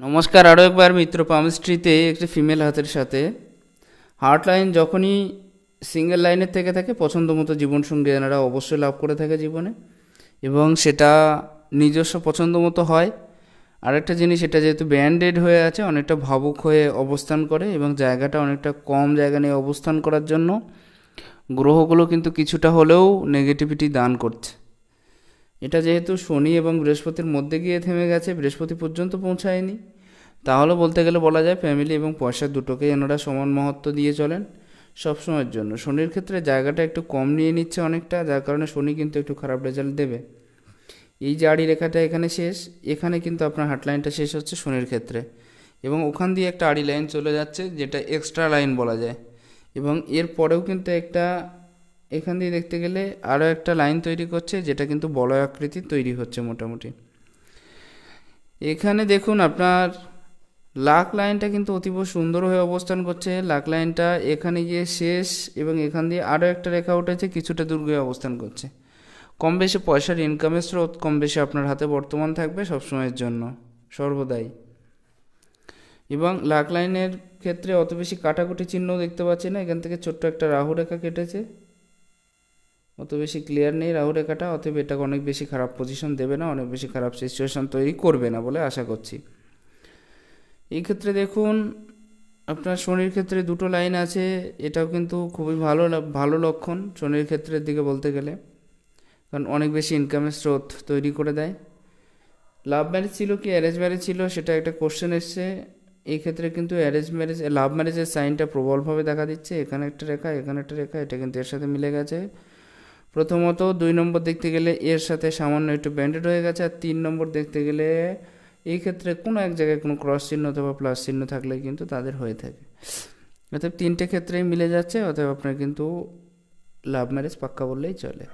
নমস্কার আরও একবার মিত্র পামস্ট্রিতে একটি ফিমেল হাতের সাথে। হার্ট লাইন যখনই সিঙ্গেল লাইনের থেকে থাকে, পছন্দ মতো জীবনসঙ্গী এনারা অবশ্যই লাভ করে থাকে জীবনে। এবং সেটা নিজস্ব পছন্দ মতো হয়। আরেকটা জিনিস, এটা যেহেতু ব্যান্ডেড হয়ে আছে, অনেকটা ভাবুক হয়ে অবস্থান করে এবং জায়গাটা অনেকটা কম জায়গা নিয়ে অবস্থান করার জন্য গ্রহগুলো কিন্তু কিছুটা হলেও নেগেটিভিটি দান করছে। এটা যেহেতু শনি এবং বৃহস্পতির মধ্যে গিয়ে থেমে গেছে, বৃহস্পতি পর্যন্ত পৌঁছায়নি। তাহলে বলতে গেলে বলা যায় ফ্যামিলি এবং পয়সা দুটোকেই এনারা সমান মহত্ব দিয়ে চলেন সবসময়ের জন্য। শনির ক্ষেত্রে জায়গাটা একটু কম নিয়ে নিচ্ছে অনেকটা, যার কারণে শনি কিন্তু একটু খারাপ রেজাল্ট দেবে। এই আড়ি রেখাটা এখানে শেষ, এখানে কিন্তু আপনার হাটলাইনটা শেষ হচ্ছে শনির ক্ষেত্রে। এবং ওখান দিয়ে একটা আড়ি লাইন চলে যাচ্ছে, যেটা এক্সট্রা লাইন বলা যায়। এবং এর পরেও কিন্তু একটা এখান দিয়ে দেখতে গেলে আরও একটা লাইন তৈরি করছে, যেটা কিন্তু বলয় আকৃতি তৈরি হচ্ছে মোটামুটি। এখানে দেখুন আপনার লাক লাইনটা কিন্তু অতীব সুন্দর হয়ে অবস্থান করছে। লাক লাইনটা এখানে গিয়ে শেষ এবং এখান দিয়ে আরও একটা রেখা উঠেছে, কিছুটা দূর গিয়ে অবস্থান করছে। কম বেশি পয়সার ইনকামের স্রোত, কম বেশি আপনার হাতে বর্তমান থাকবে সবসময়ের জন্য, সর্বদাই। এবং লাক লাইনের ক্ষেত্রে অত বেশি কাটাকুটি চিহ্ন দেখতে পাচ্ছি না, এখান থেকে ছোট্ট একটা রাহু রেখা কেটেছে। অত বেশি ক্লিয়ার নেই রাহু রেখাটা। অতএব এটাকে অনেক বেশি খারাপ পজিশন দেবে না, অনেক বেশি খারাপ সিচুয়েশন তৈরি করবে না বলে আশা করছি। এই ক্ষেত্রে দেখুন, আপনার শনির ক্ষেত্রে দুটো লাইন আছে, এটাও কিন্তু খুবই ভালো ভালো লক্ষণ শনির ক্ষেত্রের দিকে বলতে গেলে। কারণ অনেক বেশি ইনকামের স্রোত তৈরি করে দেয়। লাভ ম্যারেজ ছিল কি? অ্যারেঞ্জ ম্যারেজ ছিল, সেটা একটা কোশ্চেন এসছে। এই ক্ষেত্রে কিন্তু অ্যারেঞ্জ ম্যারেজ লাভ ম্যারেজের সাইনটা প্রবলভাবে দেখা দিচ্ছে। এখানে একটা রেখা, এখানে একটা রেখা, এটা কিন্তু এর সাথে মিলে গেছে। প্রথমত দুই নম্বর দেখতে গেলে এর সাথে সামান্য একটু ব্যান্ডেড হয়ে গেছে, আর তিন নম্বর দেখতে গেলে এই ক্ষেত্রে কোনো এক জায়গায় কোনো ক্রস চিহ্ন অথবা প্লাস চিহ্ন থাকলে কিন্তু তাদের হয়ে থাকে। অতএব তিনটে ক্ষেত্রেই মিলে যাচ্ছে, অতএব আপনার কিন্তু লাভ ম্যারেজ পাক্কা বললেই চলে।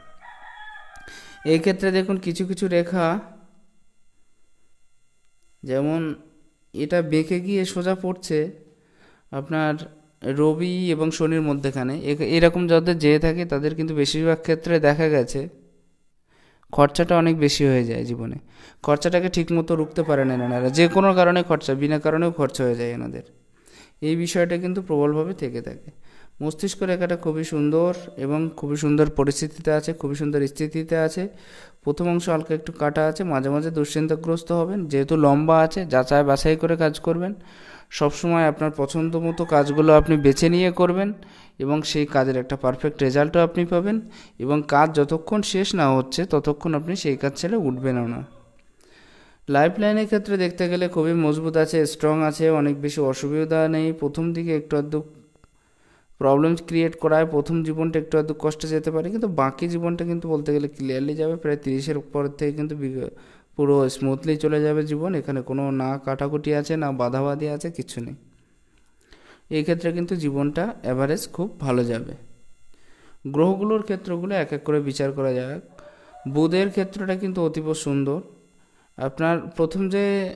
এই ক্ষেত্রে দেখুন কিছু কিছু রেখা, যেমন এটা বেঁকে গিয়ে সোজা পড়ছে, আপনার রবি এবং শনির মধ্যেখানে। এরকম যাদের যেয়ে থাকে, তাদের কিন্তু বেশিরভাগ ক্ষেত্রে দেখা গেছে খরচাটা অনেক বেশি হয়ে যায় জীবনে। খরচাটাকে ঠিকমতো রুখতে পারে না এনারা। যে কোনো কারণে খরচা, বিনা কারণেও খরচা হয়ে যায় এনাদের। এই বিষয়টা কিন্তু প্রবলভাবে থেকে থাকে। মস্তিষ্ক রেখাটা খুবই সুন্দর এবং খুবই সুন্দর পরিস্থিতিতে আছে, খুবই সুন্দর স্থিতিতে আছে। প্রথম অংশ হালকা একটু কাটা আছে, মাঝে মাঝে দুশ্চিন্তাগ্রস্ত হবেন। যেহেতু লম্বা আছে যাচাই বাছাই করে কাজ করবেন। সবসময় আপনার পছন্দ মতো কাজগুলো আপনি বেছে নিয়ে করবেন এবং সেই কাজের একটা পারফেক্ট রেজাল্টও আপনি পাবেন এবং কাজ যতক্ষণ শেষ না হচ্ছে ততক্ষণ আপনি সেই কাজ ছেড়ে উঠবেনও না। লাইফ লাইনের ক্ষেত্রে দেখতে গেলে খুবই মজবুত আছে স্ট্রং আছে, অনেক বেশি অসুবিধা নেই। প্রথম দিকে একটু আধটু প্রবলেমস ক্রিয়েট করায়, প্রথম জীবনটা একটু আধটু কষ্টে যেতে পারে, কিন্তু বাকি জীবনটা কিন্তু বলতে গেলে ক্লিয়ারলি যাবে। প্রায় তিরিশের পর থেকে কিন্তু পুরো স্মুথলি চলে যাবে জীবন। এখানে কোনো না কাটাকুটি আছে, না বাধাবাধি আছে কিছু নেই। এই ক্ষেত্রে কিন্তু জীবনটা অ্যাভারেজ খুব ভালো যাবে। গ্রহগুলোর ক্ষেত্রগুলো এক এক করে বিচার করা যাক। বুধের ক্ষেত্রটা কিন্তু অতীব সুন্দর। আপনার প্রথম যে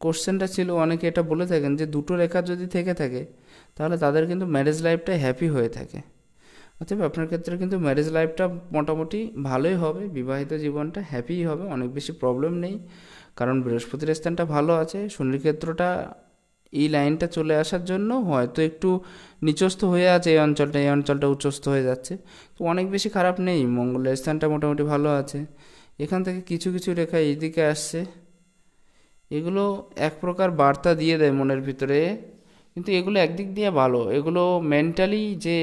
কোশ্চেনটা ছিল, অনেকে এটা বলে থাকেন যে দুটো রেখা যদি থেকে থাকে, তাহলে তাদের কিন্তু ম্যারেজ লাইফটা হ্যাপি হয়ে থাকে। অতএব আপনার ক্ষেত্রে কিন্তু ম্যারেজ লাইফটা মোটামুটি ভালোই হবে, বিবাহিত জীবনটা হ্যাপিই হবে, অনেক বেশি প্রবলেম নেই। কারণ বৃহস্পতির স্থানটা ভালো আছে, শনির ক্ষেত্রটা এই লাইনটা চলে আসার জন্য হয়তো একটু নিচস্থ হয়ে আছে এই অঞ্চলটা এই অঞ্চলটা উচ্চস্থ হয়ে যাচ্ছে। তো অনেক বেশি খারাপ নেই, মঙ্গলের স্থানটা মোটামুটি ভালো আছে। এখান থেকে কিছু কিছু রেখা এইদিকে আসছে। এগুলো এক প্রকার বার্তা দিয়ে দেয় মনের ভিতরে। কিন্তু এগুলো একদিক দিয়ে ভালো, এগুলো মেন্টালি যে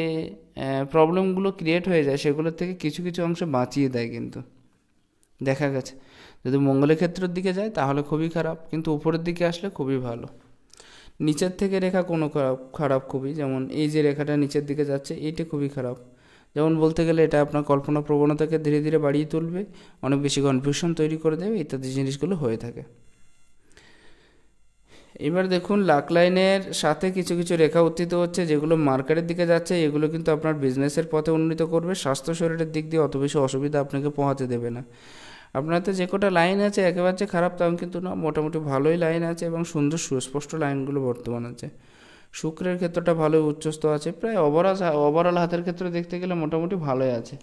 প্রবলেমগুলো ক্রিয়েট হয়ে যায় সেগুলোর থেকে কিছু কিছু অংশ বাঁচিয়ে দেয় কিন্তু। দেখা গেছে। যদি মঙ্গলের ক্ষেত্রের দিকে যায়, তাহলে খুবই খারাপ, কিন্তু উপরের দিকে আসলে খুবই ভালো। নিচের থেকে রেখা কোনো খারাপ খারাপ খুবই, যেমন এই যে রেখাটা নিচের দিকে যাচ্ছে, এইটা খুবই খারাপ। যেমন বলতে গেলে এটা আপনার কল্পনা প্রবণতাকে ধীরে ধীরে বাড়িয়ে তুলবে, অনেক বেশি কনফিউশন তৈরি করে দেবে, ইত্যাদি জিনিসগুলো হয়ে থাকে। এবার দেখুন লাক লাইনের সাথে কিছু কিছু রেখা উত্থিত হচ্ছে, যেগুলো মার্কেটের দিকে যাচ্ছে, এগুলো কিন্তু আপনার বিজনেসের পথে উন্নীত করবে। স্বাস্থ্য শরীরের দিক দিয়ে অত বেশি অসুবিধা আপনাকে পোহাতে দেবে না। আপনার তো যে কটা লাইন আছে, একেবারে খারাপ তেমন কিন্তু না, মোটামুটি ভালোই লাইন আছে এবং সুন্দর, সুস্পষ্ট লাইনগুলো বর্তমান আছে। শুক্রের ক্ষেত্রটা ভালোই উচ্চস্ত আছে, প্রায় ওভারঅল ওভারঅল হাতের ক্ষেত্রে দেখতে গেলে মোটামুটি ভালোই আছে।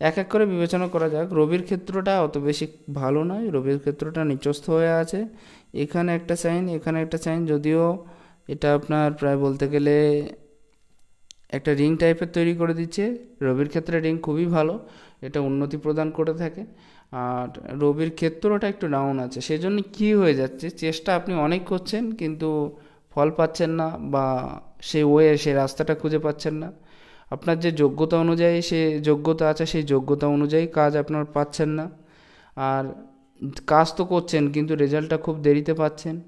এক এক করে বিবেচনা করা যাক, রবির ক্ষেত্রটা অত বেশি ভালো নয়, রবির ক্ষেত্রটা নিচস্থ হয়ে আছে। এখানে একটা সাইন, এখানে একটা সাইন, যদিও এটা আপনার প্রায় বলতে গেলে একটা রিং টাইপের তৈরি করে দিচ্ছে। রবির ক্ষেত্রে রিং খুবই ভালো, এটা উন্নতি প্রদান করে থাকে। আর রবির ক্ষেত্রটা একটু ডাউন আছে। সেই জন্য কী হয়ে যাচ্ছে, চেষ্টা আপনি অনেক করছেন, কিন্তু ফল পাচ্ছেন না বা সেই ওয়ে সেই রাস্তাটা খুঁজে পাচ্ছেন না। আপনার যে যোগ্যতা অনুযায়ী সে যোগ্যতা আছে, সেই যোগ্যতা অনুযায়ী কাজ আপনার পাচ্ছেন না। আর কাজ তো করছেন, কিন্তু রেজাল্টটা খুব দেরিতে পাচ্ছেন।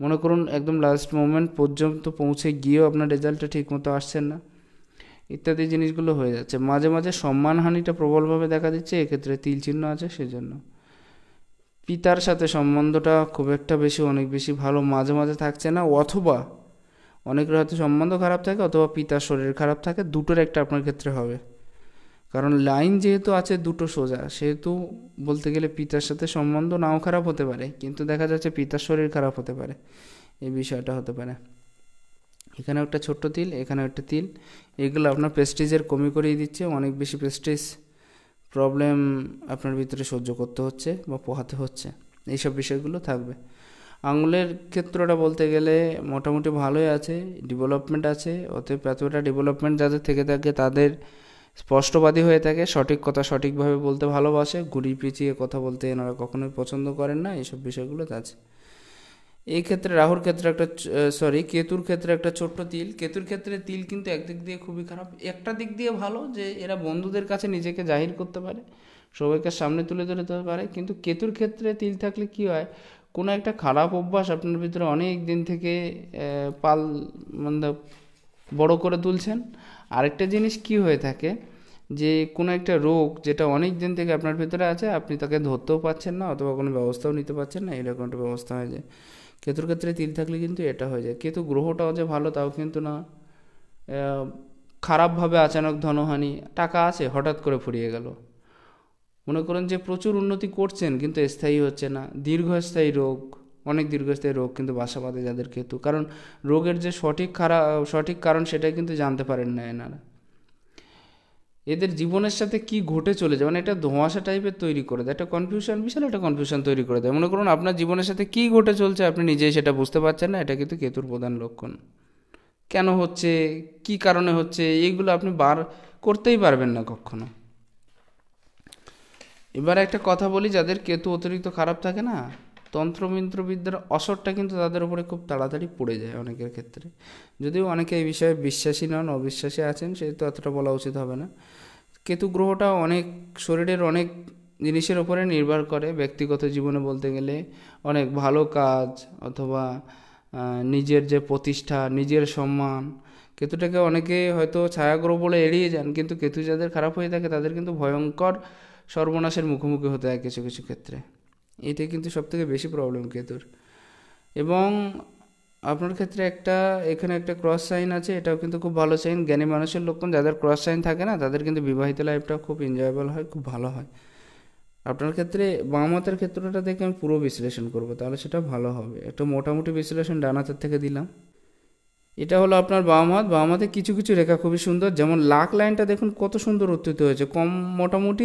মনে করুন, একদম লাস্ট মোমেন্ট পর্যন্ত পৌঁছে গিয়েও আপনার রেজাল্টটা ঠিকমতো আসছেন না। ইত্যাদি জিনিসগুলো হয়ে যাচ্ছে। মাঝে মাঝে সম্মানহানিটা প্রবলভাবে দেখা দিচ্ছে, এক্ষেত্রে তিল চিহ্ন আছে সেজন্য। পিতার সাথে সম্বন্ধটা খুব একটা বেশি, অনেক বেশি ভালো মাঝে মাঝে থাকছে না, অথবা অনেকের হয়তো সম্বন্ধ খারাপ থাকে, অথবা পিতার শরীর খারাপ থাকে, দুটোর একটা আপনার ক্ষেত্রে হবে। কারণ লাইন যেহেতু আছে দুটো সোজা, সেহেতু বলতে গেলে পিতার সাথে সম্বন্ধ নাও খারাপ হতে পারে, কিন্তু দেখা যাচ্ছে পিতার শরীর খারাপ হতে পারে। এই বিষয়টা হতে পারে। এখানে একটা ছোট্ট তিল এখানে একটা তিল। এগুলো আপনার প্রেস্টিজের কমি করিয়ে দিচ্ছে, অনেক বেশি প্রেস্টিজ প্রবলেম আপনার ভিতরে সহ্য করতে হচ্ছে বা পোহাতে হচ্ছে। এইসব বিষয়গুলো থাকবে। আঙুলের ক্ষেত্রটা বলতে গেলে মোটামুটি ভালোই আছে ডেভেলপমেন্ট আছে, অতএব এতটা ডেভেলপমেন্ট যাদের থেকে থাকে তাদের স্পষ্টবাদী হয়ে থাকে, সঠিক কথা সঠিকভাবে বলতে ভালোবাসে ঘুরিয়ে পিছিয়ে কথা বলতে এনারা কখনোই পছন্দ করেন না, এইসব বিষয়গুলো আছে। এই ক্ষেত্রে রাহুর ক্ষেত্রে একটা সরি কেতুর ক্ষেত্রে একটা ছোট্ট তিল। কেতুর ক্ষেত্রে তিল কিন্তু একদিক দিয়ে খুবই খারাপ, একটা দিক দিয়ে ভালো যে এরা বন্ধুদের কাছে নিজেকে জাহির করতে পারে, সবাইকে সামনে তুলে ধরতে পারে, কিন্তু কেতুর ক্ষেত্রে তিল থাকলে কি হয়, কোনো একটা খারাপ অভ্যাস আপনার ভিতরে অনেক দিন থেকে পাল মানে বড় করে তুলছেন। আরেকটা জিনিস কি হয়ে থাকে, যে কোনো একটা রোগ যেটা অনেক দিন থেকে আপনার ভিতরে আছে, আপনি তাকে ধরতেও পাচ্ছেন না অথবা কোনো ব্যবস্থাও নিতে পারছেন না, এরকম একটা ব্যবস্থা হয়ে যায়। কেতুর ক্ষেত্রে তিল থাকলে কিন্তু এটা হয়ে যায়। কেতু গ্রহটাও যে ভালো তাও কিন্তু না। খারাপভাবে আচানক ধনহানি, টাকা আছে, হঠাৎ করে ফুরিয়ে গেল। মনে করেন যে প্রচুর উন্নতি করছেন, কিন্তু স্থায়ী হচ্ছে না। দীর্ঘস্থায়ী রোগ অনেক দীর্ঘস্থায়ী রোগ কিন্তু বাসা বাঁধে যাদের কেতু। কারণ রোগের যে সঠিক খারাপ সঠিক কারণ সেটাই কিন্তু জানতে পারেন না এনারা। এদের জীবনের সাথে কি ঘটে চলে যায় মানে একটা ধোঁয়াশা টাইপের তৈরি করে দেয়, একটা কনফিউশন বিশাল একটা কনফিউশন তৈরি করে দেয়। মনে করুন আপনার জীবনের সাথে কি ঘটে চলছে, আপনি নিজেই সেটা বুঝতে পারছেন না, এটা কিন্তু কেতুর প্রধান লক্ষণ। কেন হচ্ছে? কি কারণে হচ্ছে? এইগুলো আপনি বার করতেই পারবেন না কখনো। এবার একটা কথা বলি, যাদের কেতু অতিরিক্ত খারাপ থাকে না তন্ত্রমন্ত্রবিদ্যার অসরটা কিন্তু তাদের উপরে খুব তাড়াতাড়ি পড়ে যায় অনেকের ক্ষেত্রে। যদিও অনেকে এই বিষয়ে বিশ্বাসী নন, অবিশ্বাসী আছেন, সেহেতু এতটা বলা উচিত হবে না। কেতু গ্রহটা অনেক, শরীরের অনেক জিনিসের উপরে নির্ভর করে ব্যক্তিগত জীবনে বলতে গেলে। অনেক ভালো কাজ অথবা নিজের যে প্রতিষ্ঠা, নিজের সম্মান। কেতুটাকে অনেকে হয়তো ছায়াগ্রহ বলে এড়িয়ে যান, কিন্তু কেতু যাদের খারাপ হয়ে থাকে, তাদের কিন্তু ভয়ঙ্কর সর্বনাশের মুখোমুখি হতে হয় কিছু কিছু ক্ষেত্রে। এটাই কিন্তু সবথেকে বেশি প্রবলেম কেতুর। এবং আপনার ক্ষেত্রে একটা, এখানে একটা ক্রস সাইন আছে, এটাও কিন্তু খুব ভালো সাইন জ্ঞানী মানুষের লক্ষণ যাদের ক্রস সাইন থাকে না, তাদের কিন্তু বিবাহিত লাইফটা খুব এনজয়েবল হয়, খুব ভালো হয়। আপনার ক্ষেত্রে বামতের ক্ষেত্রটা দেখে আমি পুরো বিশ্লেষণ করব, তাহলে সেটা ভালো হবে। একটা মোটামুটি বিশ্লেষণ ডানাতের থেকে দিলাম। এটা হলো আপনার বাম হাত বাম হাতে কিছু কিছু রেখা খুবই সুন্দর। যেমন লাখ লাইনটা দেখুন কত সুন্দর উত্থিত হয়েছে। কম, মোটামুটি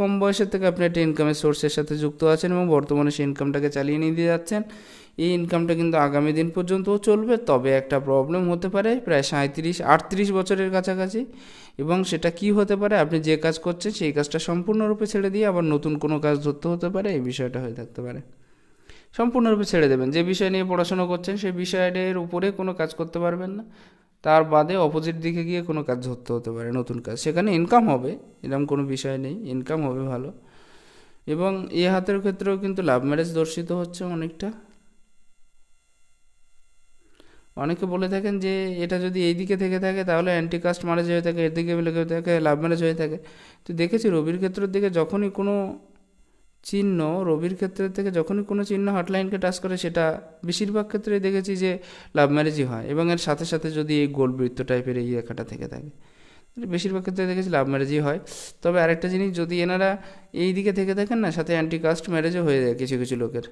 কম বয়সের থেকে আপনি একটা ইনকামের সোর্সের সাথে যুক্ত আছেন এবং বর্তমানে সেই ইনকামটাকে চালিয়ে নিয়ে দিয়ে যাচ্ছেন। এই ইনকামটা কিন্তু আগামী দিন পর্যন্তও চলবে, তবে একটা প্রবলেম হতে পারে প্রায় সাঁত্রিশ আটত্রিশ বছরের কাছাকাছি। এবং সেটা কি হতে পারে, আপনি যে কাজ করছেন সেই কাজটা সম্পূর্ণরূপে ছেড়ে দিয়ে আবার নতুন কোনো কাজ ধরতে হতে পারে, এই বিষয়টা হয়ে থাকতে পারে। সম্পূর্ণরূপে ছেড়ে দেবেন। যে বিষয় নিয়ে পড়াশোনা করছেন, সেই বিষয়ের উপরে কোনো কাজ করতে পারবেন না। তার বাদে অপোজিট দিকে গিয়ে কোনো কাজ ধরতে হতে পারে, নতুন কাজ। সেখানে ইনকাম হবে, এরকম কোনো বিষয় নেই ইনকাম হবে ভালো। এবং এ হাতের ক্ষেত্রেও কিন্তু লাভ ম্যারেজ দর্শিত হচ্ছে অনেকটা। অনেকে বলে থাকেন যে, এটা যদি এই দিকে থেকে থাকে, তাহলে অ্যান্টি কাস্ট ম্যারেজ হয়ে থাকে এদিকে লেগে থাকে লাভ ম্যারেজ হয়ে থাকে। তো দেখেছি রবির ক্ষেত্রের দিকে যখনই কোনো চিহ্ন রবির ক্ষেত্রে থেকে যখনই কোনো চিহ্ন হটলাইনকে টাচ করে, সেটা বেশিরভাগ ক্ষেত্রে দেখেছি যে লাভ ম্যারেজই হয় এবং এর সাথে সাথে যদি এই গোল বৃত্ত টাইপের এই রেখাটা থেকে থাকে বেশিরভাগ ক্ষেত্রে দেখেছি লাভ ম্যারেজই হয়। তবে আরেকটা জিনিস, যদি এনারা এই দিকে থেকে থাকেন না, সাথে অ্যান্টি কাস্ট ম্যারেজও হয়ে যায় কিছু কিছু লোকের।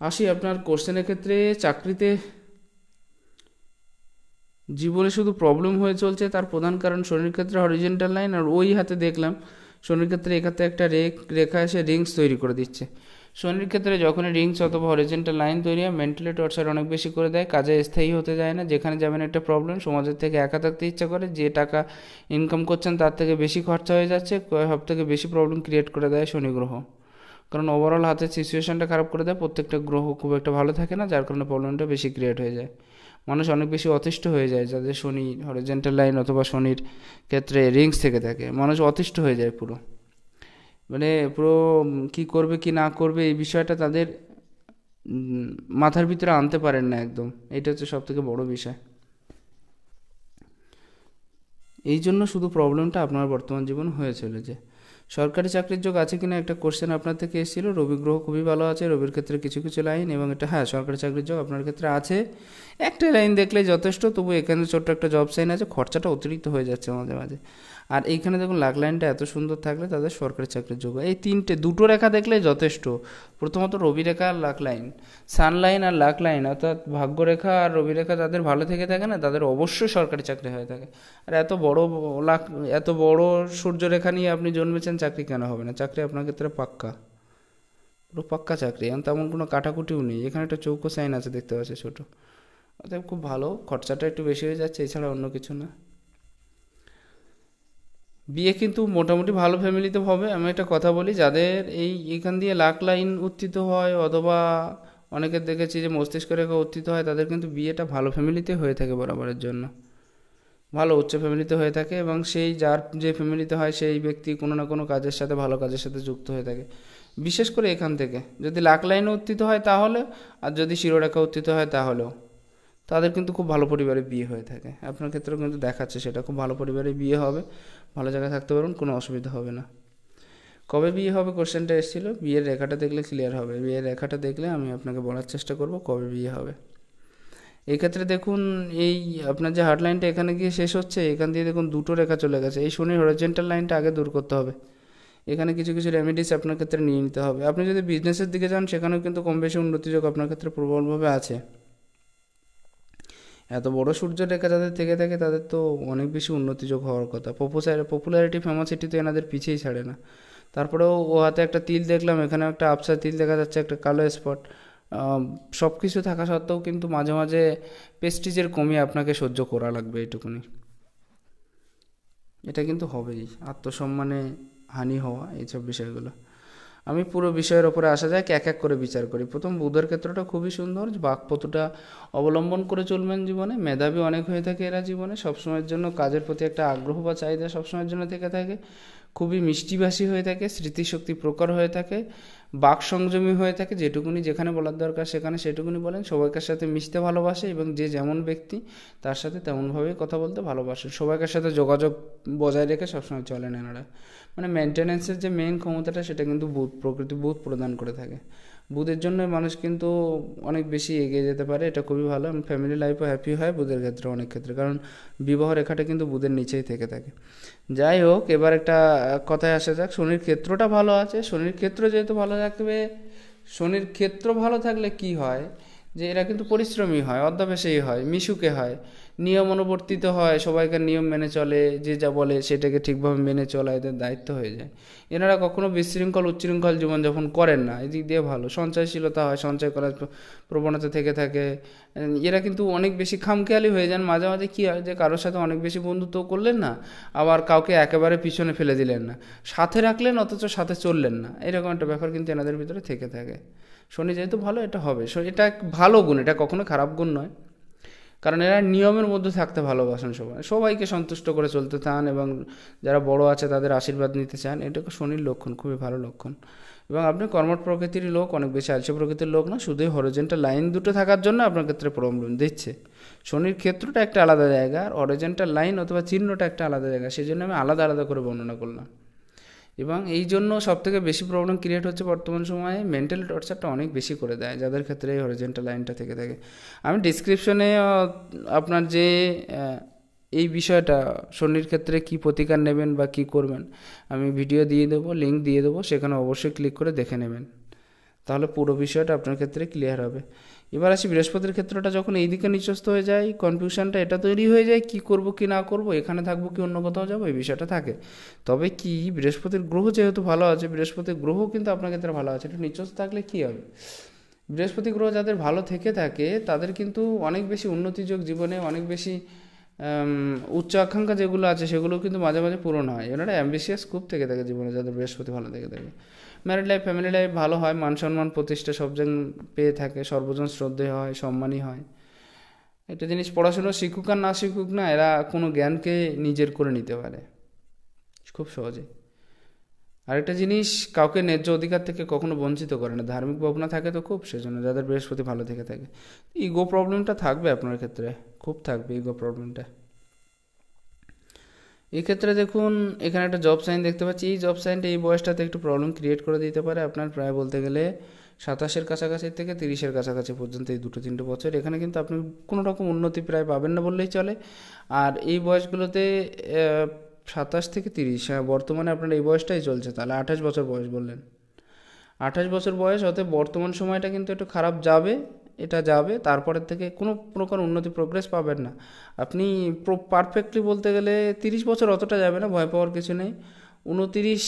আসি আপনার কোশ্চেনের ক্ষেত্রে, চাকরিতে জীবনে শুধু প্রবলেম হয়ে চলছে, তার প্রধান কারণ শনির ক্ষেত্রে হরিজেন্টাল লাইন আর ওই হাতে দেখলাম শনির ক্ষেত্রে এখাতে একটা রেখা এসে রিংস তৈরি করে দিচ্ছে। শনির ক্ষেত্রে যখনই রিংস অথবা হরিজেন্টাল লাইন তৈরি হয় মেন্টালি টর্চার অনেক বেশি করে দেয়, কাজে স্থায়ী হতে যায় না, যেখানে যাবেন একটা প্রবলেম সমাজের থেকে একা থাকতে ইচ্ছা করে, যে টাকা ইনকাম করছেন তার থেকে বেশি খরচা হয়ে যাচ্ছে, সব থেকে বেশি প্রবলেম ক্রিয়েট করে দেয় শনি গ্রহ। কারণ ওভারঅল হাতের সিচুয়েশনটা খারাপ করে দেয়, প্রত্যেকটা গ্রহ খুব একটা ভালো থাকে না, যার কারণে প্রবলেমটা বেশি ক্রিয়েট হয়ে যায়। মানুষ অনেক বেশি অতিষ্ঠ হয়ে যায় যাদের শনি হরিজেন্টাল লাইন অথবা শনির ক্ষেত্রে রিংস থেকে থাকে। মানুষ অতিষ্ঠ হয়ে যায় পুরো। মানে পুরো কি করবে কি না করবে এই বিষয়টা তাদের মাথার ভিতরে আনতে পারেন না একদম। এটা হচ্ছে সব থেকে বড় বিষয়। এই জন্য শুধু প্রবলেমটা আপনার বর্তমান জীবন হয়ে চলেছে। সরকারি চাকরির যোগ আছে কিনা একটা কোশ্চেন আপনার থেকে এসেছিল। রবি গ্রহ খুবই ভালো আছে, রবির ক্ষেত্রে কিছু কিছু লাইন এবং এটা হ্যাঁ সরকারি চাকরির যোগ আপনার ক্ষেত্রে আছে। একটা লাইন দেখলে যথেষ্ট, তবু এখানে ছোট্ট একটা জব সাইন আছে, খরচাটা অতিরিক্ত হয়ে যাচ্ছে মাঝে মাঝে। আর এইখানে দেখুন লাখ লাইনটা এত সুন্দর থাকলে তাদের সরকারি চাকরির যোগ্য এই তিনটে, দুটো রেখা দেখলে যথেষ্ট। প্রথমত রবি রেখা আর লাক লাইন। সান লাইন আর লাক লাইন, অর্থাৎ ভাগ্যরেখা আর রবি রেখা তাদের ভালো থেকে থাকে না, তাদের অবশ্যই সরকারি চাকরি হয়ে থাকে। আর এত বড় লাখ, এত বড় সূর্যরেখা নিয়ে আপনি জন্মেছেন, চাকরি কেন হবে না? চাকরি আপনার ক্ষেত্রে পাক্কা। পুরো পাক্কা চাকরি, এখন তেমন কোনো কাটাকুটিও নেই। এখানে একটা চৌকো সাইন আছে, দেখতে পাচ্ছি ছোটো। অতএব খুব ভালো, খরচাটা একটু বেশি হয়ে যাচ্ছে, এছাড়া অন্য কিছু না। বিয়ে কিন্তু মোটামুটি ভালো ফ্যামিলিতে হবে, আমি একটা কথা বলি, যাদের এই এখান দিয়ে লাখ লাইন উত্থিত হয় অথবা অনেকের দেখেছি যে মস্তিষ্ক রেখা উত্থিত হয়, তাদের কিন্তু বিয়েটা ভালো ফ্যামিলিতে হয়ে থাকে বরাবরের জন্য। ভালো উচ্চ ফ্যামিলিতে হয়ে থাকে এবং সেই যার যে ফ্যামিলিতে হয় সেই ব্যক্তি কোনো না কোনো কাজের সাথে, ভালো কাজের সাথে যুক্ত হয়ে থাকে। বিশেষ করে এখান থেকে, যদি লাখ লাইনে উত্থিত হয় তাহলে, আর যদি শিরোরেখা উত্থিত হয় তাহলেও। তাদের কিন্তু খুব ভালো পরিবারে বিয়ে হয়ে থাকে। আপনার ক্ষেত্রেও কিন্তু দেখাচ্ছে সেটা। খুব ভালো পরিবারে বিয়ে হবে, ভালো জায়গায় থাকতে পারবেন, কোনো অসুবিধা হবে না। কবে বিয়ে হবে কোশ্চেনটা এসেছিল, বিয়ের রেখাটা দেখলে ক্লিয়ার হবে। বিয়ের রেখাটা দেখলে আমি আপনাকে বলার চেষ্টা করব কবে বিয়ে হবে। এই ক্ষেত্রে দেখুন, এই আপনার যে হার্ট লাইনটা এখানে গিয়ে শেষ হচ্ছে, এখান দিয়ে দেখুন দুটো রেখা চলে গেছে। এই শনির হরিজেন্টাল লাইনটা আগে দূর করতে হবে। এখানে কিছু কিছু রেমেডিস আপনার ক্ষেত্রে নিয়ে নিতে হবে। আপনি যদি বিজনেসের দিকে যান, সেখানেও কিন্তু কম বেশি উন্নতিযোগ আপনার ক্ষেত্রে প্রবলভাবে আছে। এত বড় সূর্য রেখা যাদের থেকে থাকে, তাদের তো অনেক বেশি উন্নতিযোগ হওয়ার কথা। পপুলার পপুলারিটি ফেমাসিটি তো এনাদের পিছিয়েই ছাড়ে না। তারপরেও ও হাতে একটা তিল দেখলাম, এখানে একটা আপসা তিল দেখা যাচ্ছে, একটা কালো স্পট সব কিছু থাকা সত্ত্বেও কিন্তু মাঝে মাঝে পেস্টিজের কমিয়ে আপনাকে সহ্য করা লাগবে এটুকুনি এটা কিন্তু হবেই। আত্মসম্মানে হানি হওয়া, এইসব বিষয়গুলো। আমি পুরো বিষয়ের ওপরে আসা যাক এক এক করে বিচার করি। প্রথম বুধের ক্ষেত্রটা খুবই সুন্দর বাকপতুটা অবলম্বন করে চলবেন জীবনে, মেধাবী অনেক হয়ে থাকে এরা জীবনে, সবসময়ের জন্য কাজের প্রতি একটা আগ্রহ বা চাহিদা সবসময়ের জন্য থেকে থাকে, খুবই মিষ্টিভাষী হয়ে থাকে, স্মৃতিশক্তি প্রকার হয়ে থাকে, বাক সংযমী হয়ে থাকে, যেটুকুনি যেখানে বলার দরকার সেখানে সেটুকুনি বলেন, সবাইকার সাথে মিশতে ভালোবাসে এবং যে যেমন ব্যক্তি তার সাথে তেমনভাবেই কথা বলতে ভালোবাসে। সবাইকার সাথে যোগাযোগ বজায় রেখে সবসময় চলেন এনারা। মানে মেনটেন্যান্সের যে মেন ক্ষমতাটা, সেটা কিন্তু বুধ, প্রকৃতি বুধ প্রদান করে থাকে। বুধের জন্য মানুষ কিন্তু অনেক বেশি এগিয়ে যেতে পারে, এটা খুবই ভালো। এবং ফ্যামিলি লাইফও হ্যাপি হয় বুধের ক্ষেত্রে অনেক ক্ষেত্রে, কারণ বিবাহ রেখাটা কিন্তু বুধের নিচেই থেকে থাকে। যাই হোক, এবার একটা কথায় আসা যাক। শনির ক্ষেত্রটা ভালো আছে। শনির ক্ষেত্র যেহেতু ভালো থাকবে, শনির ক্ষেত্র ভালো থাকলে কি হয়? যে এরা কিন্তু পরিশ্রমী হয়, অধ্যাবেশেই হয়, মিশুকে হয়, নিয়ম অনুবর্তিত হয়, সবাইকার নিয়ম মেনে চলে, যে যা বলে সেটাকে ঠিকভাবে মেনে চলা এদের দায়িত্ব হয়ে যায়। এনারা কখনো বিশৃঙ্খল, উচ্ছৃঙ্খল জীবনযাপন করেন না, এদিক দিয়ে ভালো। সঞ্চয়শীলতা হয়, সঞ্চয় করার প্রবণতা থেকে থাকে। এরা কিন্তু অনেক বেশি খামখেয়ালি হয়ে যান, মাঝে মাঝে কী হয় যে কারোর সাথে অনেক বেশি বন্ধুত্ব করলেন না, আবার কাউকে একেবারে পিছনে ফেলে দিলেন না। সাথে রাখলেন, অথচ সাথে চললেন না। এরকম একটা ব্যাপার কিন্তু এনাদের ভিতরে থেকে থাকে। শনি যেহেতু ভালো, এটা হবে। এটা ভালো গুণ, এটা কখনো খারাপ গুণ নয়। কারণ এরা নিয়মের মধ্যে থাকতে ভালোবাসেন সবাই। সবাইকে সন্তুষ্ট করে চলতে চান এবং যারা বড় আছে তাদের আশীর্বাদ নিতে চান, এটা শনির লক্ষণ, খুবই ভালো লক্ষণ। এবং আপনি কর্মট প্রকৃতির লোক, অনেক বেশি আলসে প্রকৃতির লোক না, শুধু হরিজেন্টাল লাইন দুটো থাকার জন্য আপনার ক্ষেত্রে প্রবলেম দিচ্ছে। শনির ক্ষেত্রটা একটা আলাদা জায়গা, আর অরিজেন্টাল লাইন অথবা চিহ্নটা একটা আলাদা জায়গা সেই জন্য আমি আলাদা আলাদা করে বর্ণনা করলাম। এবং এই জন্য সবথেকে বেশি প্রবলেম ক্রিয়েট হচ্ছে বর্তমান সময়ে মেন্টাল টর্চারটা অনেক বেশি করে দেয়, যাদের ক্ষেত্রে এই হরিজেন্টাল লাইনটা থেকে থাকে। আমি ডিসক্রিপশনে আপনার যে এই বিষয়টা, শনির ক্ষেত্রে কি প্রতিকার নেবেন বা কি করবেন, আমি ভিডিও দিয়ে দেবো লিঙ্ক দিয়ে দেবো, সেখানে অবশ্যই ক্লিক করে দেখে নেবেন। তাহলে পুরো বিষয়টা আপনার ক্ষেত্রে ক্লিয়ার হবে। এবার আসি বৃহস্পতির ক্ষেত্রটা যখন এই দিকে নিচস্ত হয়ে যায় কনফিউশনটা এটা তৈরি হয়ে যায়, কি করব, কি না করব, এখানে থাকব, কি অন্য কোথাও যাব, এই বিষয়টা থাকে। তবে কি, বৃহস্পতির গ্রহ যেহেতু ভালো আছে, বৃহস্পতির গ্রহ কিন্তু আপনার ক্ষেত্রে ভালো আছে। এটা নিচস্ত থাকলে কি হবে? বৃহস্পতি গ্রহ যাদের ভালো থেকে থাকে, তাদের কিন্তু অনেক বেশি উন্নতিযোগ জীবনে, অনেক বেশি উচ্চ আকাঙ্ক্ষা যেগুলো আছে, সেগুলো কিন্তু মাঝে মাঝে পূরণ হয়। এনারা অ্যাম্বিশিয়াস খুব থেকে থাকে জীবনে, যাদের বৃহস্পতি ভালো থেকে থাকে। ম্যারিড লাইফ ফ্যামিলি লাইফ ভালো হয়, মান সম্মান প্রতিষ্ঠা সবজন পেয়ে থাকে, সর্বজন শ্রদ্ধেয় হয়, সম্মানই হয়। একটা জিনিস পড়াশুনো শিখুক আর না শিখুক না, এরা কোনো জ্ঞানকে নিজের করে নিতে পারে। খুব সহজে আরেকটা জিনিস, কাউকে ন্যায্য অধিকার থেকে কখনো বঞ্চিত করে না। ধার্মিক ভাবনা থাকে তো খুব, সেজন্য যাদের বৃহস্পতি ভালো থেকে থাকে। ইগো প্রবলেমটা থাকবে আপনার ক্ষেত্রে, খুব থাকবে ইগো প্রবলেমটা এক্ষেত্রে দেখুন, এখানে একটা জব সাইন দেখতে পাচ্ছি। এই জব সাইনটা এই বয়সটাতে একটু প্রবলেম ক্রিয়েট করে দিতে পারে। আপনার প্রায় বলতে গেলে সাতাশের কাছাকাছি থেকে তিরিশের কাছাকাছি পর্যন্ত এই দুটো তিনটে বছর। এখানে কিন্তু আপনি কোনো রকম উন্নতি প্রায় পাবেন না বললেই চলে। আর এই বয়সগুলোতে সাতাশ থেকে তিরিশ হ্যাঁ বর্তমানে আপনার এই বয়সটাই চলছে। তাহলে আঠাশ বছর বয়স বললেন। আঠাশ বছর বয়স, অতএব বর্তমান সময়টা কিন্তু একটু খারাপ যাবে। এটা যাবে, তারপরের থেকে কোনো প্রকার উন্নতি প্রোগ্রেস পাবেন না। আপনি পারফেক্টলি বলতে গেলে তিরিশ বছর অতটা যাবে না, ভয় পাওয়ার কিছু নেই। উনতিরিশ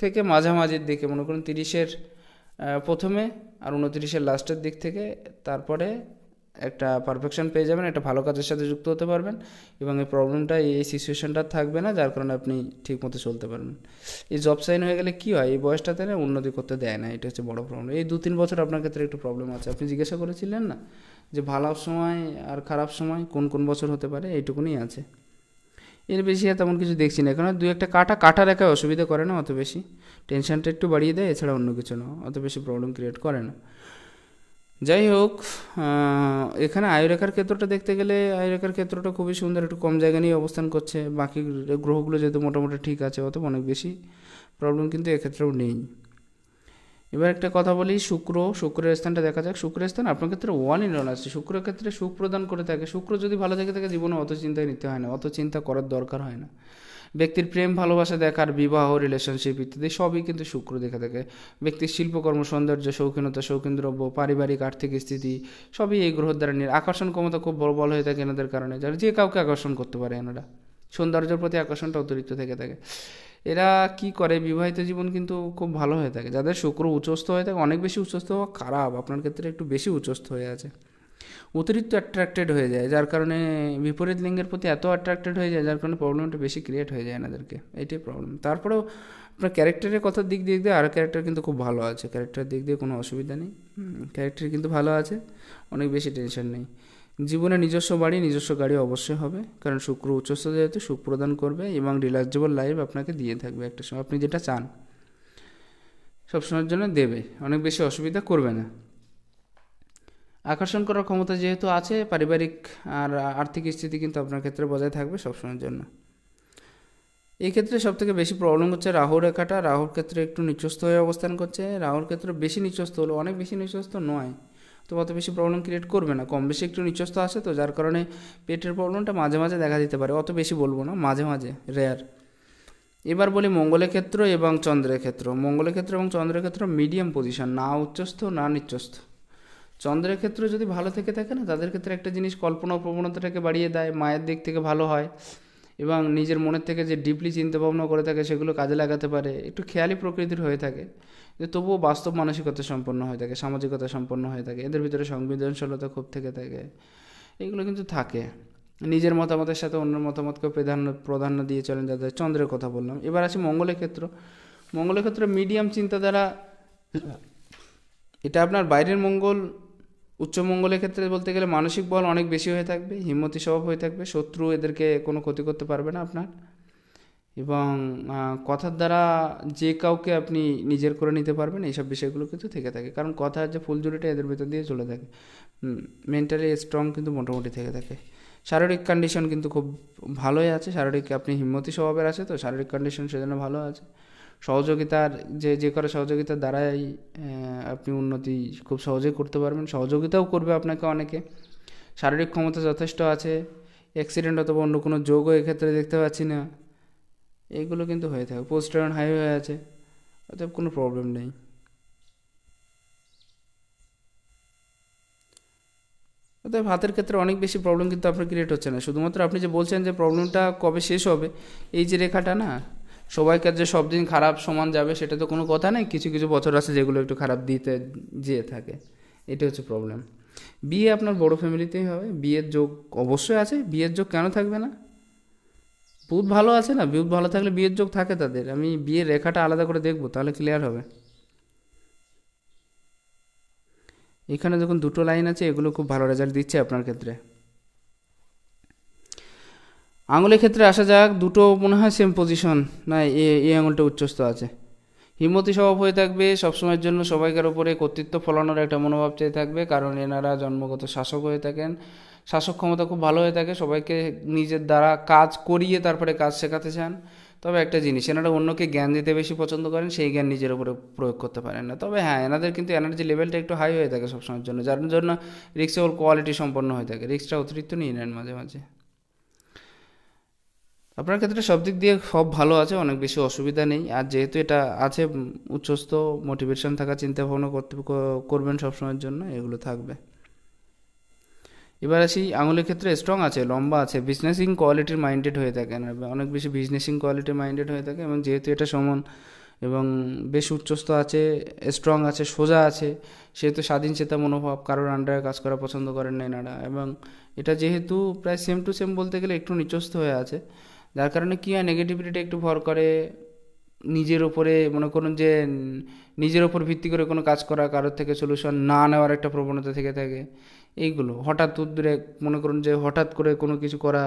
থেকে মাঝামাঝির দিকে, মনে করুন তিরিশের প্রথমে আর উনতিরিশের লাস্টের দিক থেকে, তারপরে একটা পারফেকশন পেয়ে যাবেন, একটা ভালো কাজের সাথে যুক্ত হতে পারবেন এবং এই প্রবলেমটা এই সিচুয়েশনটা থাকবে না, যার কারণে আপনি ঠিক মতো চলতে পারবেন। এই জব সাইন হয়ে গেলে কী হয়? এই বয়সটাতে না উন্নতি করতে দেয় না, এটা হচ্ছে বড় প্রবলেম এই দু তিন বছর আপনার ক্ষেত্রে একটু প্রবলেম আছে। আপনি জিজ্ঞাসা করেছিলেন না যে ভালো সময় আর খারাপ সময় কোন কোন বছর হতে পারে? এইটুকুনি আছে। এর বেশি আর তেমন কিছু দেখছি না। কারণ দু একটা কাটা কাটা রেখায় অসুবিধা করে না অত বেশি। টেনশনটা একটু বাড়িয়ে দেয়, এছাড়া অন্য কিছু না, অত বেশি প্রবলেম ক্রিয়েট করে না। যাই হোক এখানে আয়ুরেখার ক্ষেত্রটা দেখতে গেলে আয়ুরেখার ক্ষেত্রটা খুবই সুন্দর, একটু কম জায়গা নিয়ে অবস্থান করছে। বাকি গ্রহগুলো যেহেতু মোটামুটি ঠিক আছে অত অনেক বেশি প্রবলেম কিন্তু এক্ষেত্রেও নেই। এবার একটা কথা বলি, শুক্র, শুক্রের স্থানটা দেখা যাক। শুক্রের স্থান আপনার ক্ষেত্রে ওয়ান ইন ওয়ান আছে। শুক্রের ক্ষেত্রে সুখ প্রদান করে থাকে। শুক্র যদি ভালো থেকে থাকে, জীবনে অত চিন্তায় নিতে হয় না। অত চিন্তা করার দরকার হয় না। ব্যক্তির প্রেম, ভালোবাসা, দেখার, বিবাহ রিলেশনশিপ ইত্যাদি সবই কিন্তু শুক্র দেখে থাকে। ব্যক্তির শিল্পকর্ম, সৌন্দর্য, শৌখিনতা শৌখিন দ্রব্য পারিবারিক, আর্থিক স্থিতি সবই এই গ্রহ দ্বারা নিয়ে আকর্ষণ ক্ষমতা খুব বল হয়ে থাকে এনাদের কারণে, যারা যে কাউকে আকর্ষণ করতে পারে এনারা। সৌন্দর্যের প্রতি আকর্ষণটা অতিরিক্ত থেকে থাকে। এরা কি করে? বিবাহিত জীবন কিন্তু খুব ভালো হয়ে থাকে। যাদের শুক্র উচ্চস্থ হয়ে থাকে, অনেক বেশি উচ্চস্থ হওয়া খারাপ। আপনার ক্ষেত্রে একটু বেশি উচ্চস্থ হয়ে আছে। অতিরিক্ত অ্যাট্রাক্টেড হয়ে যায়, যার কারণে বিপরীত লিঙ্গের প্রতি এত অ্যাট্রাক্টেড হয়ে যায়, যার কারণে প্রবলেমটা বেশি ক্রিয়েট হয়ে যায় এনাদেরকে। এইটাই প্রবলেম তারপরেও আপনার ক্যারেক্টারের কথার দিক দিয়ে আর ক্যারেক্টার কিন্তু খুব ভালো আছে। ক্যারেক্টারের দিক দিয়ে কোনো অসুবিধা নেই। ক্যারেক্টার কিন্তু ভালো আছে, অনেক বেশি টেনশন নেই। জীবনে নিজস্ব বাড়ি, নিজস্ব গাড়ি অবশ্যই হবে, কারণ শুক্র উচ্চস্থ যেহেতু, সুখ প্রদান করবে এবং রিল্যাক্সেবল লাইফ আপনাকে দিয়ে থাকবে একটা সময়। আপনি যেটা চান, সবসময়ের জন্য দেবে, অনেক বেশি অসুবিধা করবে না। আকর্ষণ করার ক্ষমতা যেহেতু আছে, পারিবারিক আর আর্থিক স্থিতি কিন্তু আপনার ক্ষেত্রে বজায় থাকবে সবসময়ের জন্য। এই ক্ষেত্রে সব থেকে বেশি প্রবলেম হচ্ছে রাহুর রেখাটা। রাহুর ক্ষেত্রে একটু নিচস্থ হয়ে অবস্থান করছে। রাহুর ক্ষেত্রে বেশি নিচস্থ হলো, অনেক বেশি নিচস্থ নয়। তো অত বেশি প্রবলেম ক্রিয়েট করবে না। কম বেশি একটু নিচস্থ আসে তো, যার কারণে পেটের প্রবলেমটা মাঝে মাঝে দেখা দিতে পারে। অত বেশি বলব না, মাঝে মাঝে রেয়ার এবার বলি মঙ্গলের ক্ষেত্র এবং চন্দ্রের ক্ষেত্র। মঙ্গলের ক্ষেত্র এবং চন্দ্রের ক্ষেত্র মিডিয়াম পজিশন না উচ্চস্থ, না নিচস্থ চন্দ্রের ক্ষেত্রে যদি ভালো থেকে থাকে না, তাদের ক্ষেত্রে একটা জিনিস কল্পনা প্রবণতাটাকে বাড়িয়ে দেয়, মায়ের দিক থেকে ভালো হয় এবং নিজের মনের থেকে যে ডিপলি চিন্তা ভাবনা করে থাকে, সেগুলো কাজে লাগাতে পারে। একটু খেয়ালি প্রকৃতির হয়ে থাকে, যে তবুও বাস্তব মানসিকতা সম্পন্ন হয়ে থাকে, সামাজিকতা সম্পন্ন হয়ে থাকে। এদের ভিতরে সংবেদনশীলতা খুব থেকে থাকে। এগুলো কিন্তু থাকে। নিজের মতামতের সাথে অন্য মতামতকে প্রাধান্য প্রাধান্য দিয়ে চলেন যাদের চন্দ্রের কথা বললাম। এবার আছে মঙ্গলের ক্ষেত্র। মঙ্গলের ক্ষেত্রে মিডিয়াম চিন্তাধারা, এটা আপনার বাইরের মঙ্গল উচ্চ মঙ্গলের ক্ষেত্রে বলতে গেলে মানসিক বল অনেক বেশি হয়ে থাকবে, হিম্মতি স্বভাব হয়ে থাকবে, শত্রু এদেরকে কোনো ক্ষতি করতে পারবে না আপনার। এবং কথার দ্বারা যে কাউকে আপনি নিজের করে নিতে পারবেন, এইসব বিষয়গুলো কিন্তু থেকে থাকে। কারণ কথার যে ফুলজুরিটা এদের ভেতর দিয়ে চলে থাকে। মেন্টালি স্ট্রং কিন্তু মোটামুটি থেকে থাকে। শারীরিক কন্ডিশন কিন্তু খুব ভালোই আছে। শারীরিক, আপনি হিম্মতি স্বভাবের আছে তো, শারীরিক কন্ডিশন সেজন্য ভালো আছে। সহযোগিতার যে যে করে সহযোগিতার দ্বারাই আপনি উন্নতি খুব সহজেই করতে পারবেন। সহযোগিতাও করবে আপনাকে অনেকে। শারীরিক ক্ষমতা যথেষ্ট আছে। অ্যাক্সিডেন্ট অথবা অন্য কোনো যোগও এক্ষেত্রে দেখতে পাচ্ছি না। এগুলো কিন্তু হয়ে থাকে। পোস্টারন হাই হয়ে আছে। অতএব কোনো প্রবলেম নেই। অতএব হাতের ক্ষেত্রে অনেক বেশি প্রবলেম কিন্তু আপনার ক্রিয়েট হচ্ছে না। শুধুমাত্র আপনি যে বলছেন যে প্রবলেমটা কবে শেষ হবে, এই যে রেখাটা না সবাইকার যে সব দিন খারাপ সমান যাবে, সেটা তো কোনো কথা নেই। কিছু কিছু বছর আছে যেগুলো একটু খারাপ দিতে যেয়ে থাকে। এটা হচ্ছে প্রবলেম বিয়ে আপনার বড় ফ্যামিলিতেই হবে। বিয়ের যোগ অবশ্যই আছে। বিয়ের যোগ কেন থাকবে না? বুধ ভালো আছে না? বুধ ভালো থাকলে বিয়ের যোগ থাকে তাদের। আমি বিয়ের রেখাটা আলাদা করে দেখব, তাহলে ক্লিয়ার হবে। এখানে যখন দুটো লাইন আছে, এগুলো খুব ভালো রেজাল্ট দিচ্ছে আপনার ক্ষেত্রে। আঙুলের ক্ষেত্রে আসা যাক, দুটো মনে হয় সেম পজিশন না, এ এই আঙুলটা উচ্চস্থ আছে। হিমতি স্বভাব হয়ে থাকবে, সবসময়ের জন্য সবাইকার উপরে কর্তৃত্ব ফলানোর একটা মনোভাব চেয়ে থাকবে, কারণ এনারা জন্মগত শাসক হয়ে থাকেন। শাসক ক্ষমতা খুব ভালো হয়ে থাকে, সবাইকে নিজের দ্বারা কাজ করিয়ে তারপরে কাজ শেখাতে চান। তবে একটা জিনিস, এনারা অন্যকে জ্ঞান দিতে বেশি পছন্দ করেন, সেই জ্ঞান নিজের উপরে প্রয়োগ করতে পারেন না। তবে হ্যাঁ এনাদের কিন্তু এনার্জি লেভেলটা একটু হাই হয়ে থাকে সবসময়ের জন্য, যার জন্য রিক্সে ওর কোয়ালিটি সম্পন্ন হয়ে থাকে। রিক্সটা অতিরিক্ত নিয়ে নেন মাঝে মাঝে। আপনার ক্ষেত্রে সব দিক দিয়ে সব ভালো আছে, অনেক বেশি অসুবিধা নেই। আর যেহেতু এটা আছে উচ্চস্থ মোটিভেশন থাকা চিন্তা ভাবনা করতে করবেন সবসময়ের জন্য, এগুলো থাকবে। এবার আসি, আঙুলের ক্ষেত্রে স্ট্রং আছে, লম্বা আছে বিজনেসিং কোয়ালিটির মাইন্ডেড হয়ে থাকেন। অনেক বেশি বিজনেসিং কোয়ালিটির মাইন্ডেড হয়ে থাকে এবং যেহেতু এটা সমান, এবং বেশ উচ্চস্থ আছে স্ট্রং আছে, সোজা আছে, সেহেতু স্বাধীন চেতা মনোভাব, কারোর আন্ডারে কাজ করা পছন্দ করেন না এনারা এবং এটা যেহেতু প্রায় সেম টু সেম বলতে গেলে একটু নিচস্থ হয়ে আছে যার কারণে কী হয় নেগেটিভিটিটা একটু ভর করে, নিজের ওপরে মনে করুন যে, নিজের ওপর ভিত্তি করে কোনো কাজ করা, কারোর থেকে সলিউশন না নেওয়ার একটা প্রবণতা থেকে থাকে, এইগুলো। হঠাৎ উদ্রে, মনে করুন যে, হঠাৎ করে কোনো কিছু করা,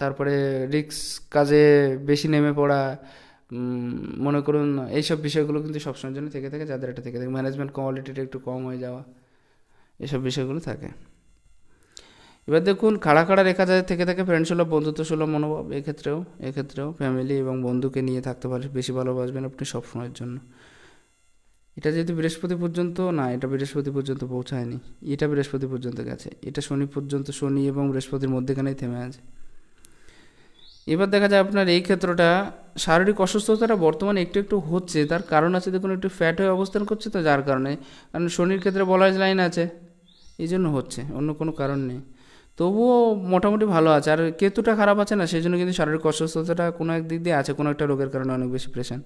তারপরে রিক্স কাজে বেশি নেমে পড়া মনে করুন এইসব বিষয়গুলো কিন্তু সবসময়ের জন্য থেকে থাকে, যাদের একটা থেকে থাকে। ম্যানেজমেন্ট কোয়ালিটিটা একটু কম হয়ে যাওয়া, এসব বিষয়গুলো থাকে। এবার দেখুন, খাড়া খাড়া রেখা যায় থেকে থাকে ফ্রেন্ড সুলভ বন্ধুত্ব সুলভ মনোভাব, এক্ষেত্রেও এক্ষেত্রেও ফ্যামিলি এবং বন্ধুকে নিয়ে থাকতে পারে, বেশি ভালোবাসবেন আপনি সবসময়ের জন্য। এটা যেহেতু বৃহস্পতি পর্যন্ত, না, এটা বৃহস্পতি পর্যন্ত পৌঁছায়নি, এটা বৃহস্পতি পর্যন্ত গেছে, এটা শনি পর্যন্ত, শনি এবং বৃহস্পতির মধ্যেখানেই থেমে আছে। এবার দেখা যায় আপনার এই ক্ষেত্রটা, শারীরিক অসুস্থতাটা বর্তমানে একটু একটু হচ্ছে, তার কারণ আছে দেখুন, একটু ফ্যাট হয়ে অবস্থান করছে তো, যার কারণে, কারণ শনির ক্ষেত্রে বলার লাইন আছে এই জন্য হচ্ছে, অন্য কোনো কারণ নেই। তবুও মোটামুটি ভালো আছে। আর কেতুটা খারাপ আছে না, সেই জন্য কিন্তু শারীরিক অসুস্থতাটা কোনো এক দিক দিয়ে আছে, কোনো একটা রোগের কারণে অনেক বেশি প্রেশান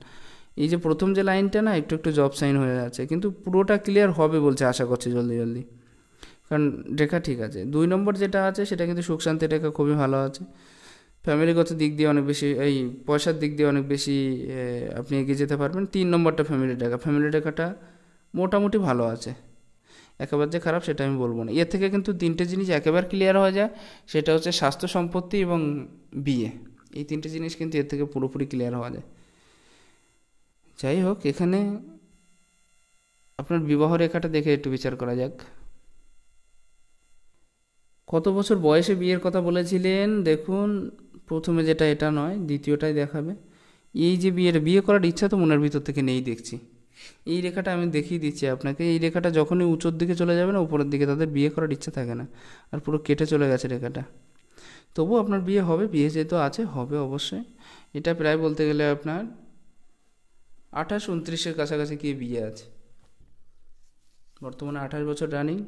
এই যে প্রথম যে লাইনটা না, একটু একটু জব সাইন হয়ে যাচ্ছে, কিন্তু পুরোটা ক্লিয়ার হবে বলছে আশা করছি জলদি জলদি। কারণ রেখা ঠিক আছে। দুই নম্বর যেটা আছে, সেটা কিন্তু সুখ শান্তি রেখা খুবই ভালো আছে। ফ্যামিলিগত দিক দিয়ে অনেক বেশি, এই পয়সার দিক দিয়ে অনেক বেশি আপনি এগিয়ে যেতে পারবেন। তিন নম্বরটা ফ্যামিলি রেখা। ফ্যামিলি রেখাটা মোটামুটি ভালো আছে। একেবারে যে খারাপ সেটা আমি বলব না। এর থেকে কিন্তু তিনটে জিনিস একেবারে ক্লিয়ার হয়ে যায়, সেটা হচ্ছে স্বাস্থ্য সম্পত্তি এবং বিয়ে। এই তিনটে জিনিস কিন্তু এর থেকে পুরোপুরি ক্লিয়ার হওয়া যায়। যাই হোক, এখানে আপনার বিবাহ রেখাটা দেখে একটু বিচার করা যাক। কত বছর বয়সে বিয়ের কথা বলেছিলেন? দেখুন, প্রথমে যেটা এটা নয়, দ্বিতীয়টাই দেখাবে। এই যে বিয়ের, বিয়ে করার ইচ্ছা তো মনের ভিতর থেকে নেই দেখছি। এই রেখাটা আমি দেখিয়ে দিচ্ছি আপনাকে। এই রেখাটা যখনই উঁচুর দিকে চলে যাবে না, উপরের দিকে তাদের বিয়ে করার ইচ্ছা থাকে না। আর পুরো কেটে চলে গেছে রেখাটা। তবু আপনার বিয়ে হবে, বিয়ে যেহেতু আছে, হবে অবশ্যই। এটা প্রায় বলতে গেলে আপনার আঠাশ উনত্রিশের কাছাকাছি গিয়ে বিয়ে আছে। বর্তমানে আঠাশ বছর রানিং।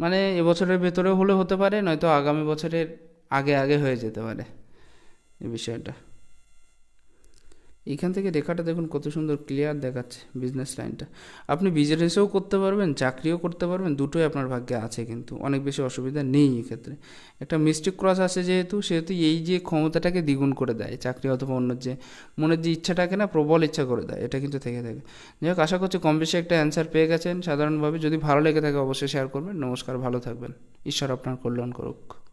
মানে এবছরের ভেতরেও হলে হতে পারে, নয়তো আগামী বছরের আগে আগে হয়ে যেতে পারে। এই বিষয়টা। এখান থেকে রেখাটা দেখুন কত সুন্দর ক্লিয়ার দেখাচ্ছে বিজনেস লাইনটা আপনি বিজনেসেও করতে পারবেন, চাকরিও করতে পারবেন, দুটোই আপনার ভাগ্যে আছে কিন্তু, অনেক বেশি অসুবিধা নেই এক্ষেত্রে। একটা মিস্টেক ক্রস আছে যেহেতু, সেহেতু এই যে ক্ষমতাটাকে দ্বিগুণ করে দেয়, চাকরি অথবা অন্য যে মনের যে ইচ্ছাটাকে না প্রবল ইচ্ছা করে দেয়, এটা কিন্তু থেকে থাকে। যাই হোক, আশা করছি কম বেশি একটা অ্যান্সার পেয়ে গেছেন। সাধারণভাবে যদি ভালো লেগে থাকে অবশ্যই শেয়ার করবেন। নমস্কার, ভালো থাকবেন। ঈশ্বর আপনার কল্যাণ করুক।